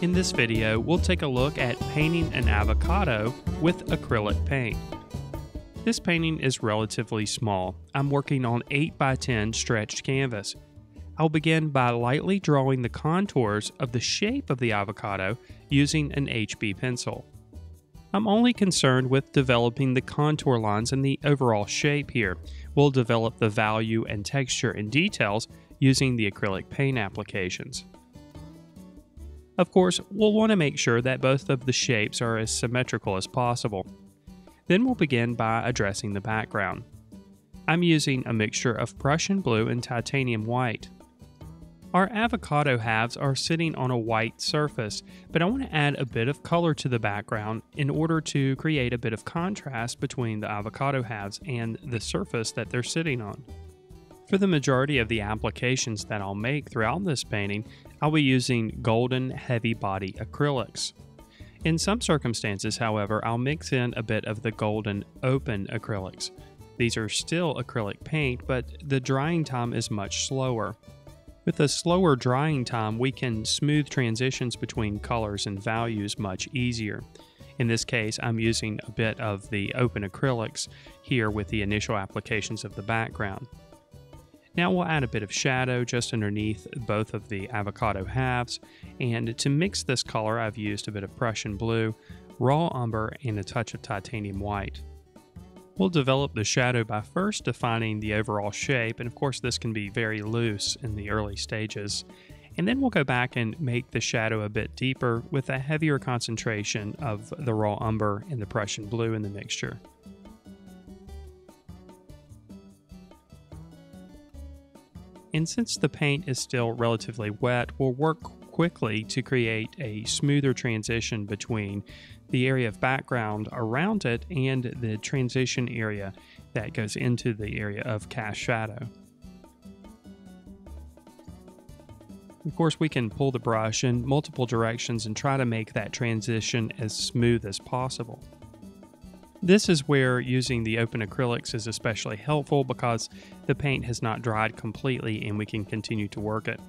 In this video, we'll take a look at painting an avocado with acrylic paint. This painting is relatively small. I'm working on 8x10 stretched canvas. I'll begin by lightly drawing the contours of the shape of the avocado using an HB pencil. I'm only concerned with developing the contour lines and the overall shape here. We'll develop the value and texture and details using the acrylic paint applications. Of course, we'll want to make sure that both of the shapes are as symmetrical as possible. Then we'll begin by addressing the background. I'm using a mixture of Prussian blue and titanium white. Our avocado halves are sitting on a white surface, but I want to add a bit of color to the background in order to create a bit of contrast between the avocado halves and the surface that they're sitting on. For the majority of the applications that I'll make throughout this painting, I'll be using golden heavy body acrylics. In some circumstances, however, I'll mix in a bit of the golden open acrylics. These are still acrylic paint, but the drying time is much slower. With a slower drying time, we can smooth transitions between colors and values much easier. In this case, I'm using a bit of the open acrylics here with the initial applications of the background. Now we'll add a bit of shadow just underneath both of the avocado halves, and to mix this color I've used a bit of Prussian blue, raw umber, and a touch of titanium white. We'll develop the shadow by first defining the overall shape, and of course this can be very loose in the early stages. And then we'll go back and make the shadow a bit deeper with a heavier concentration of the raw umber and the Prussian blue in the mixture. And since the paint is still relatively wet, we'll work quickly to create a smoother transition between the area of background around it and the transition area that goes into the area of cast shadow. Of course, we can pull the brush in multiple directions and try to make that transition as smooth as possible. This is where using the open acrylics is especially helpful because the paint has not dried completely and we can continue to work it.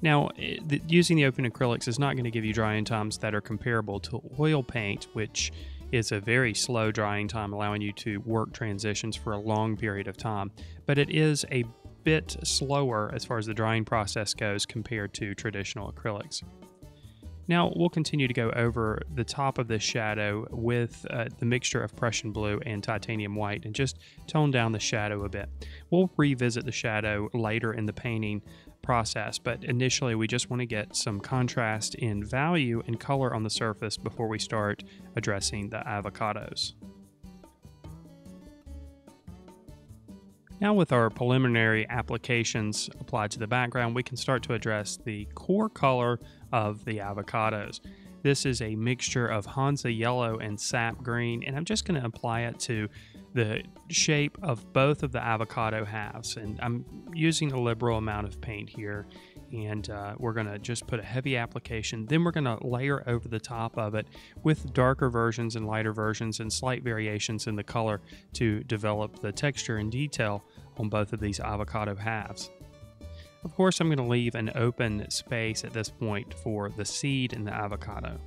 Now, eh, using the open acrylics is not going to give you drying times that are comparable to oil paint, which is a very slow drying time, allowing you to work transitions for a long period of time. But it is a bit slower as far as the drying process goes compared to traditional acrylics. Now we'll continue to go over the top of this shadow with uh, the mixture of Prussian blue and titanium white and just tone down the shadow a bit. We'll revisit the shadow later in the painting process, but initially we just want to get some contrast in value and color on the surface before we start addressing the avocados. Now with our preliminary applications applied to the background, we can start to address the core color of the avocados. This is a mixture of Hansa yellow and sap green, and I'm just going to apply it to the shape of both of the avocado halves. And I'm using a liberal amount of paint here, and uh, we're going to just put a heavy application. Then we're going to layer over the top of it with darker versions and lighter versions and slight variations in the color to develop the texture and detail on both of these avocado halves. Of course, I'm going to leave an open space at this point for the seed in the avocado.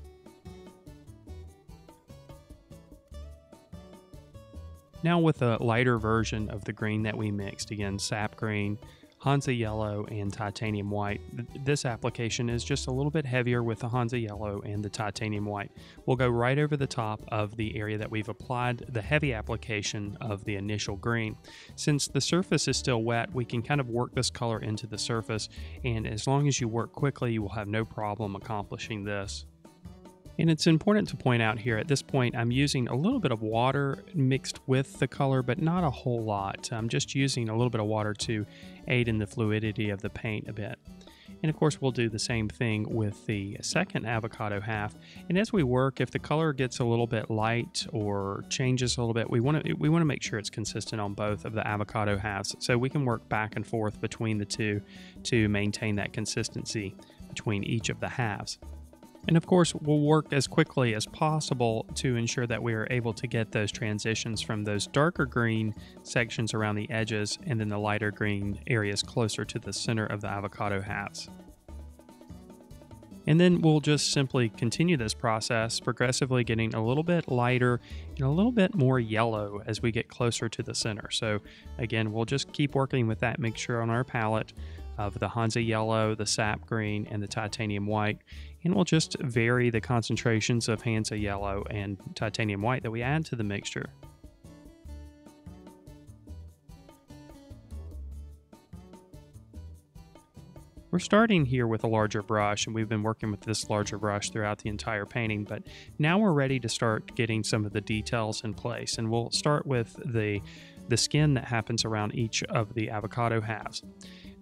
Now with a lighter version of the green that we mixed, again, sap green, Hansa Yellow and Titanium White. This application is just a little bit heavier with the Hansa Yellow and the Titanium White. We'll go right over the top of the area that we've applied the heavy application of the initial green. Since the surface is still wet, we can kind of work this color into the surface, and as long as you work quickly, you will have no problem accomplishing this. And it's important to point out here at this point, I'm using a little bit of water mixed with the color, but not a whole lot. I'm just using a little bit of water to aid in the fluidity of the paint a bit. And of course, we'll do the same thing with the second avocado half. And as we work, if the color gets a little bit light or changes a little bit, we want to we want to make sure it's consistent on both of the avocado halves, so we can work back and forth between the two to maintain that consistency between each of the halves. And of course, we'll work as quickly as possible to ensure that we are able to get those transitions from those darker green sections around the edges and then the lighter green areas closer to the center of the avocado halves. And then we'll just simply continue this process, progressively getting a little bit lighter and a little bit more yellow as we get closer to the center. So again, we'll just keep working with that mixture on our palette of the Hansa yellow, the sap green, and the titanium white. And we'll just vary the concentrations of Hansa yellow and titanium white that we add to the mixture. We're starting here with a larger brush, and we've been working with this larger brush throughout the entire painting, but now we're ready to start getting some of the details in place. And we'll start with the, the skin that happens around each of the avocado halves.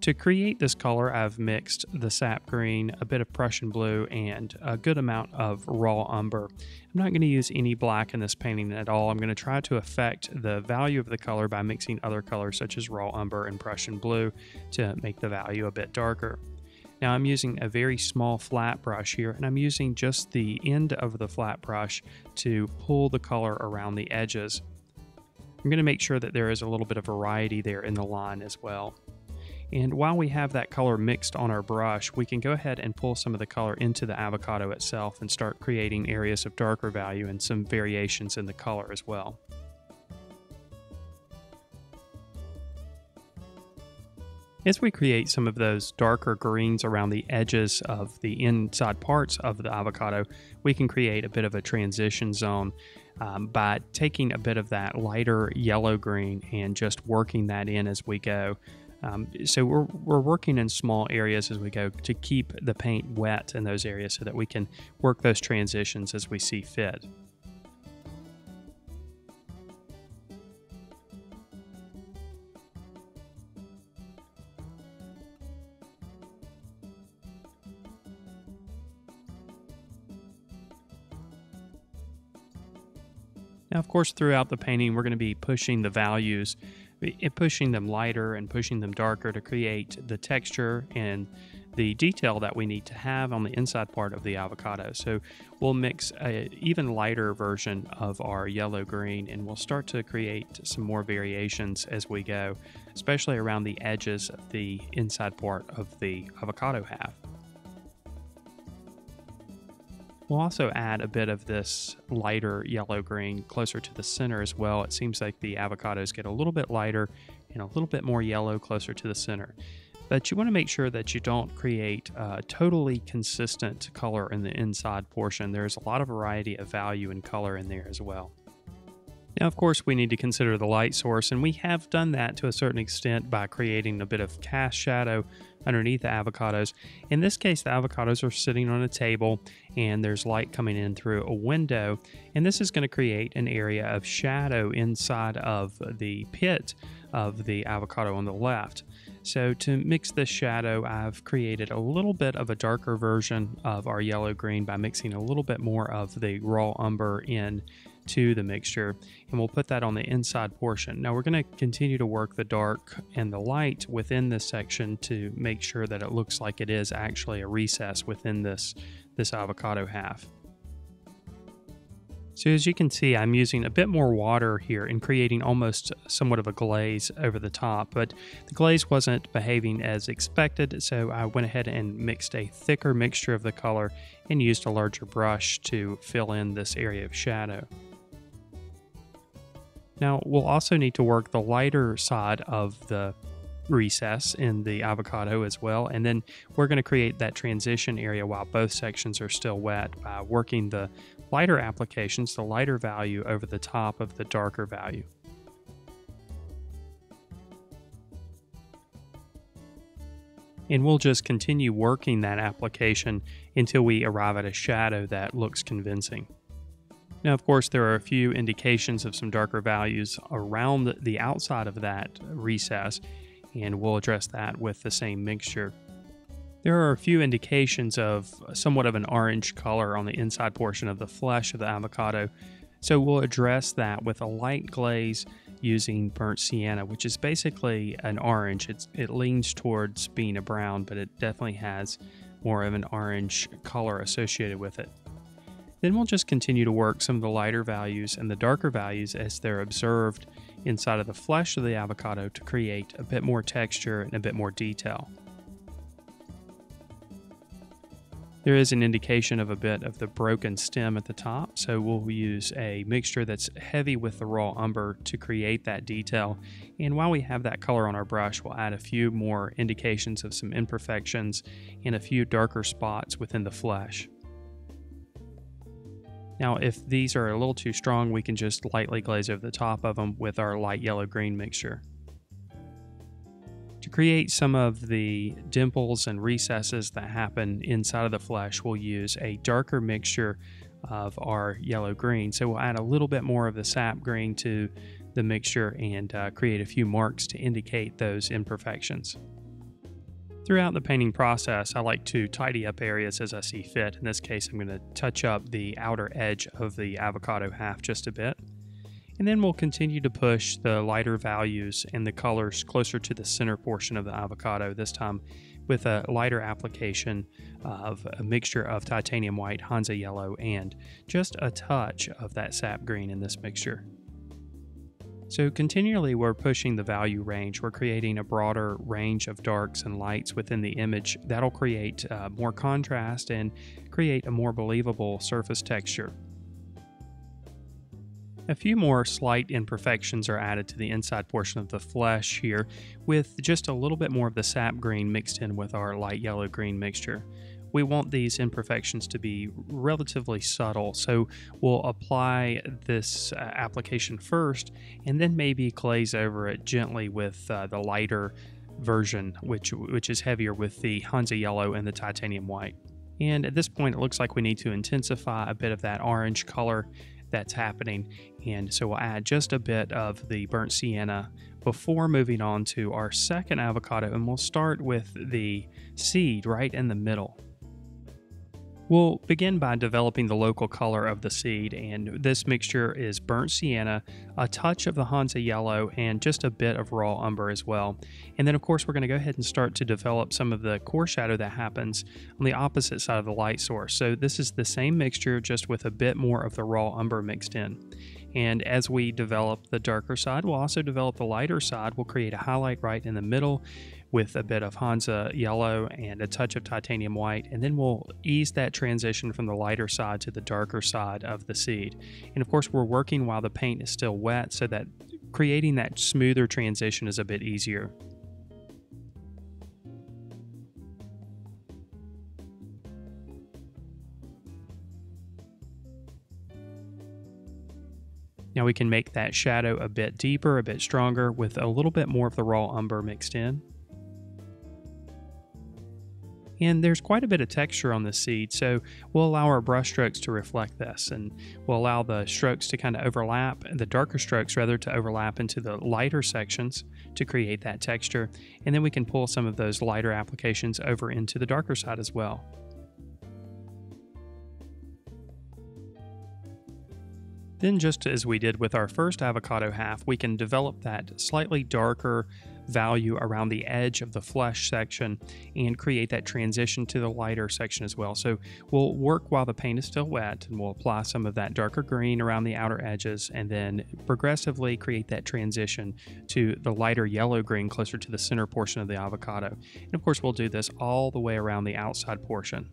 To create this color, I've mixed the sap green, a bit of Prussian blue, and a good amount of raw umber. I'm not going to use any black in this painting at all. I'm going to try to affect the value of the color by mixing other colors such as raw umber and Prussian blue to make the value a bit darker. Now I'm using a very small flat brush here and I'm using just the end of the flat brush to pull the color around the edges. I'm going to make sure that there is a little bit of variety there in the line as well. And while we have that color mixed on our brush, we can go ahead and pull some of the color into the avocado itself and start creating areas of darker value and some variations in the color as well. As we create some of those darker greens around the edges of the inside parts of the avocado, we can create a bit of a transition zone um, by taking a bit of that lighter yellow green and just working that in as we go. Um, so we're, we're working in small areas as we go to keep the paint wet in those areas so that we can work those transitions as we see fit. Now, of course, throughout the painting, we're going to be pushing the values pushing them lighter and pushing them darker to create the texture and the detail that we need to have on the inside part of the avocado. So we'll mix an even lighter version of our yellow green and we'll start to create some more variations as we go, especially around the edges of the inside part of the avocado half. We'll also add a bit of this lighter yellow green closer to the center as well. It seems like the avocados get a little bit lighter and a little bit more yellow closer to the center. But you want to make sure that you don't create a totally consistent color in the inside portion. There's a lot of variety of value and color in there as well. Now, of course, we need to consider the light source, and we have done that to a certain extent by creating a bit of cast shadow underneath the avocados. In this case, the avocados are sitting on a table and there's light coming in through a window, and this is going to create an area of shadow inside of the pit of the avocado on the left. So to mix this shadow, I've created a little bit of a darker version of our yellow green by mixing a little bit more of the raw umber in to the mixture and we'll put that on the inside portion. Now we're going to continue to work the dark and the light within this section to make sure that it looks like it is actually a recess within this, this avocado half. So as you can see, I'm using a bit more water here and creating almost somewhat of a glaze over the top, but the glaze wasn't behaving as expected, so I went ahead and mixed a thicker mixture of the color and used a larger brush to fill in this area of shadow. Now, we'll also need to work the lighter side of the recess in the avocado as well. And then we're going to create that transition area while both sections are still wet by working the lighter applications, the lighter value over the top of the darker value. And we'll just continue working that application until we arrive at a shadow that looks convincing. Now, of course, there are a few indications of some darker values around the outside of that recess, and we'll address that with the same mixture. There are a few indications of somewhat of an orange color on the inside portion of the flesh of the avocado, so we'll address that with a light glaze using burnt sienna, which is basically an orange. It's, it leans towards being a brown, but it definitely has more of an orange color associated with it. Then we'll just continue to work some of the lighter values and the darker values as they're observed inside of the flesh of the avocado to create a bit more texture and a bit more detail. There is an indication of a bit of the broken stem at the top, so we'll use a mixture that's heavy with the raw umber to create that detail. And while we have that color on our brush, we'll add a few more indications of some imperfections and a few darker spots within the flesh. Now, if these are a little too strong, we can just lightly glaze over the top of them with our light yellow-green mixture. To create some of the dimples and recesses that happen inside of the flesh, we'll use a darker mixture of our yellow-green. So we'll add a little bit more of the sap green to the mixture and uh, create a few marks to indicate those imperfections. Throughout the painting process, I like to tidy up areas as I see fit. In this case, I'm going to touch up the outer edge of the avocado half just a bit. And then we'll continue to push the lighter values and the colors closer to the center portion of the avocado, this time with a lighter application of a mixture of titanium white, Hansa yellow, and just a touch of that sap green in this mixture. So continually we're pushing the value range. We're creating a broader range of darks and lights within the image. That'll create uh, more contrast and create a more believable surface texture. A few more slight imperfections are added to the inside portion of the flesh here with just a little bit more of the sap green mixed in with our light yellow green mixture we want these imperfections to be relatively subtle. So we'll apply this uh, application first and then maybe glaze over it gently with uh, the lighter version, which, which is heavier with the Hansa yellow and the titanium white. And at this point, it looks like we need to intensify a bit of that orange color that's happening. And so we'll add just a bit of the burnt sienna before moving on to our second avocado. And we'll start with the seed right in the middle. We'll begin by developing the local color of the seed, and this mixture is burnt sienna, a touch of the Hansa yellow, and just a bit of raw umber as well. And then, of course, we're going to go ahead and start to develop some of the core shadow that happens on the opposite side of the light source. So, this is the same mixture, just with a bit more of the raw umber mixed in. And as we develop the darker side, we'll also develop the lighter side. We'll create a highlight right in the middle with a bit of Hansa yellow and a touch of titanium white, and then we'll ease that transition from the lighter side to the darker side of the seed. And of course, we're working while the paint is still wet so that creating that smoother transition is a bit easier. Now we can make that shadow a bit deeper, a bit stronger with a little bit more of the raw umber mixed in. And there's quite a bit of texture on the seed, so we'll allow our brush strokes to reflect this, and we'll allow the strokes to kind of overlap, the darker strokes rather, to overlap into the lighter sections to create that texture. And then we can pull some of those lighter applications over into the darker side as well. Then, just as we did with our first avocado half, we can develop that slightly darker value around the edge of the flesh section and create that transition to the lighter section as well. So we'll work while the paint is still wet and we'll apply some of that darker green around the outer edges and then progressively create that transition to the lighter yellow green closer to the center portion of the avocado. And of course, we'll do this all the way around the outside portion.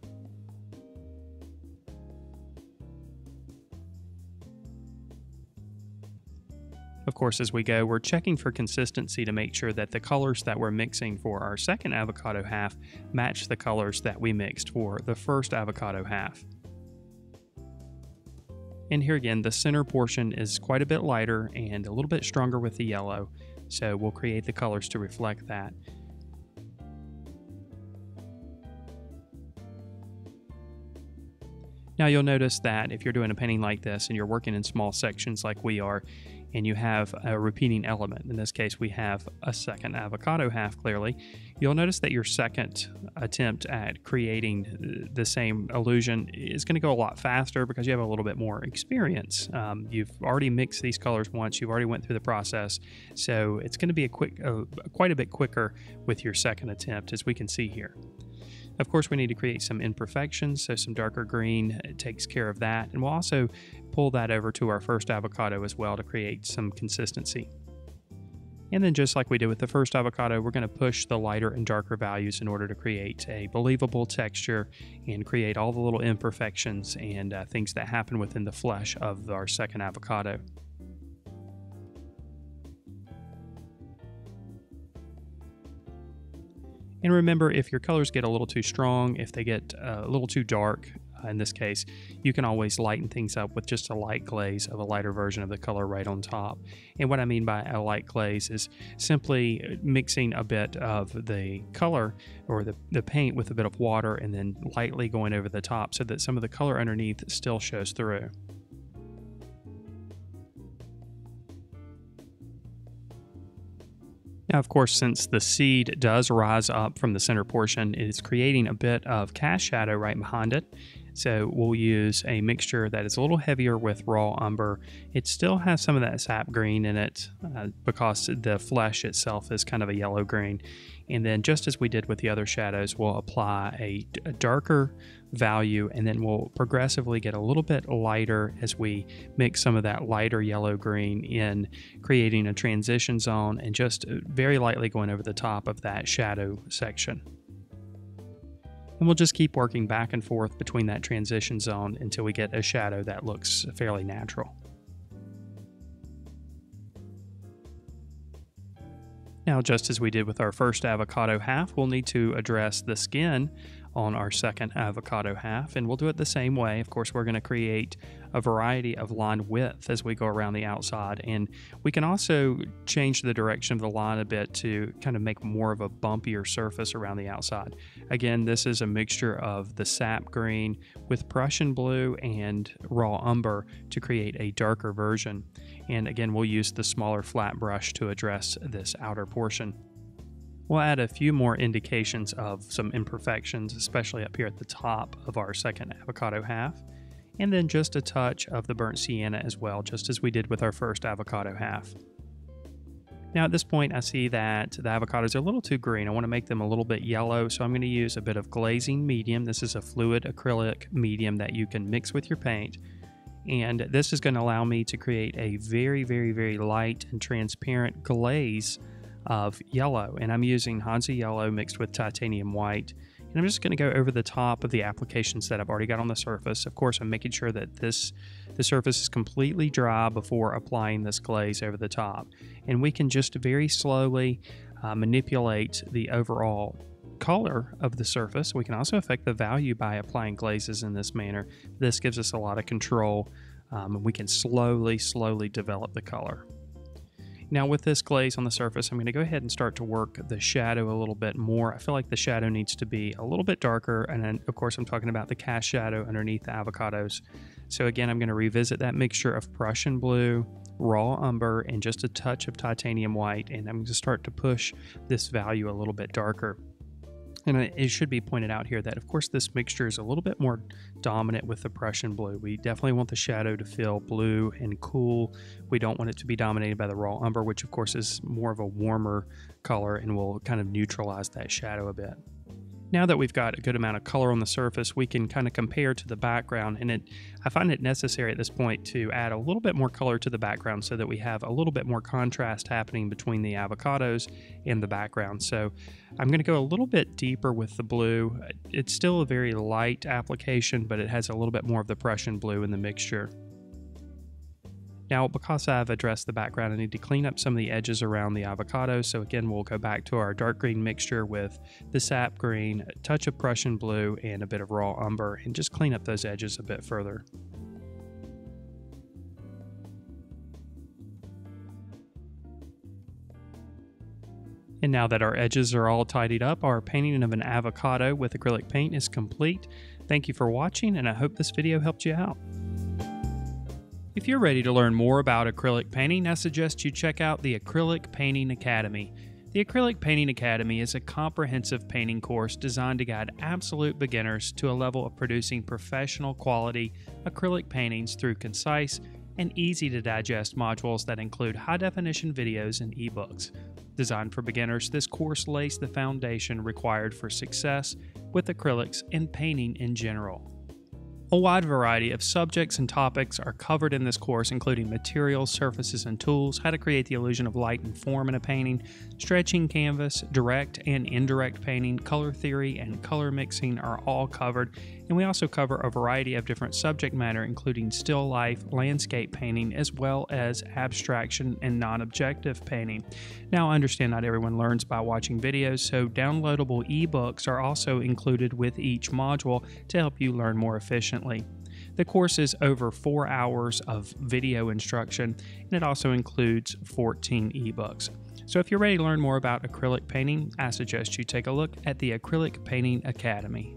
Course, as we go, we're checking for consistency to make sure that the colors that we're mixing for our second avocado half match the colors that we mixed for the first avocado half. And here again, the center portion is quite a bit lighter and a little bit stronger with the yellow, so we'll create the colors to reflect that. Now you'll notice that if you're doing a painting like this and you're working in small sections like we are, and you have a repeating element, in this case we have a second avocado half clearly, you'll notice that your second attempt at creating the same illusion is going to go a lot faster because you have a little bit more experience. Um, you've already mixed these colors once, you've already went through the process, so it's going to be a quick, uh, quite a bit quicker with your second attempt as we can see here. Of course, we need to create some imperfections, so some darker green takes care of that. And we'll also pull that over to our first avocado as well to create some consistency. And then just like we did with the first avocado, we're going to push the lighter and darker values in order to create a believable texture and create all the little imperfections and uh, things that happen within the flesh of our second avocado. And remember, if your colors get a little too strong, if they get uh, a little too dark, uh, in this case, you can always lighten things up with just a light glaze of a lighter version of the color right on top. And what I mean by a light glaze is simply mixing a bit of the color or the, the paint with a bit of water and then lightly going over the top so that some of the color underneath still shows through. Now, of course, since the seed does rise up from the center portion, it is creating a bit of cast shadow right behind it. So we'll use a mixture that is a little heavier with raw umber. It still has some of that sap green in it uh, because the flesh itself is kind of a yellow green. And then just as we did with the other shadows, we'll apply a, a darker value and then we'll progressively get a little bit lighter as we mix some of that lighter yellow green in, creating a transition zone and just very lightly going over the top of that shadow section. And we'll just keep working back and forth between that transition zone until we get a shadow that looks fairly natural. Now, just as we did with our first avocado half, we'll need to address the skin on our second avocado half, and we'll do it the same way. Of course, we're going to create a variety of line width as we go around the outside, and we can also change the direction of the line a bit to kind of make more of a bumpier surface around the outside. Again, this is a mixture of the sap green with Prussian blue and raw umber to create a darker version. And again, we'll use the smaller flat brush to address this outer portion. We'll add a few more indications of some imperfections, especially up here at the top of our second avocado half, and then just a touch of the burnt sienna as well, just as we did with our first avocado half. Now at this point I see that the avocados are a little too green. I want to make them a little bit yellow, so I'm going to use a bit of glazing medium. This is a fluid acrylic medium that you can mix with your paint. And this is going to allow me to create a very, very, very light and transparent glaze of yellow, and I'm using Hansa yellow mixed with titanium white. And I'm just going to go over the top of the applications that I've already got on the surface. Of course, I'm making sure that this the surface is completely dry before applying this glaze over the top. And we can just very slowly uh, manipulate the overall color of the surface. We can also affect the value by applying glazes in this manner. This gives us a lot of control um, and we can slowly, slowly develop the color. Now with this glaze on the surface, I'm going to go ahead and start to work the shadow a little bit more. I feel like the shadow needs to be a little bit darker, and then of course I'm talking about the cast shadow underneath the avocados. So again, I'm going to revisit that mixture of Prussian blue, raw umber, and just a touch of titanium white, and I'm going to start to push this value a little bit darker. And it should be pointed out here that, of course, this mixture is a little bit more dominant with the Prussian blue. We definitely want the shadow to feel blue and cool. We don't want it to be dominated by the raw umber, which, of course, is more of a warmer color and will kind of neutralize that shadow a bit. Now that we've got a good amount of color on the surface, we can kind of compare to the background. And it, I find it necessary at this point to add a little bit more color to the background so that we have a little bit more contrast happening between the avocados and the background. So I'm going to go a little bit deeper with the blue. It's still a very light application, but it has a little bit more of the Prussian blue in the mixture. Now, because I've addressed the background, I need to clean up some of the edges around the avocado. So again, we'll go back to our dark green mixture with the sap green, a touch of Prussian blue, and a bit of raw umber, and just clean up those edges a bit further. And now that our edges are all tidied up, our painting of an avocado with acrylic paint is complete. Thank you for watching, and I hope this video helped you out. If you're ready to learn more about acrylic painting, I suggest you check out the Acrylic Painting Academy. The Acrylic Painting Academy is a comprehensive painting course designed to guide absolute beginners to a level of producing professional quality acrylic paintings through concise and easy to digest modules that include high definition videos and ebooks. Designed for beginners, this course lays the foundation required for success with acrylics and painting in general. A wide variety of subjects and topics are covered in this course, including materials, surfaces, and tools, how to create the illusion of light and form in a painting, stretching canvas, direct and indirect painting, color theory, and color mixing are all covered. And we also cover a variety of different subject matter, including still life, landscape painting, as well as abstraction and non objective painting. Now, I understand not everyone learns by watching videos, so downloadable ebooks are also included with each module to help you learn more efficiently. The course is over four hours of video instruction, and it also includes 14 ebooks. So, if you're ready to learn more about acrylic painting, I suggest you take a look at the Acrylic Painting Academy.